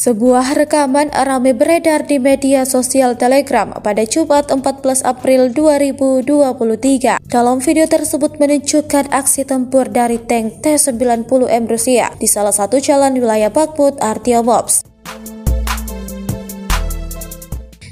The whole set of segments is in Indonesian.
Sebuah rekaman ramai beredar di media sosial Telegram pada Jumat 14 April 2023. Dalam video tersebut menunjukkan aksi tempur dari tank T-90M Rusia di salah satu jalan wilayah Bakhmut, Artyomovsk.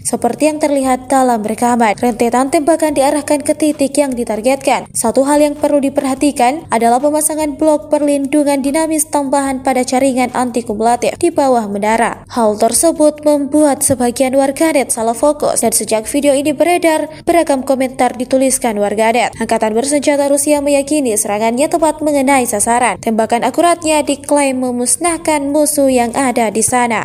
Seperti yang terlihat dalam rekaman, rentetan tembakan diarahkan ke titik yang ditargetkan. Satu hal yang perlu diperhatikan adalah pemasangan blok perlindungan dinamis tambahan pada jaringan anti kumulatif di bawah menara. Hal tersebut membuat sebagian warganet salah fokus dan sejak video ini beredar, beragam komentar dituliskan warganet. Angkatan bersenjata Rusia meyakini serangannya tepat mengenai sasaran. Tembakan akuratnya diklaim memusnahkan musuh yang ada di sana.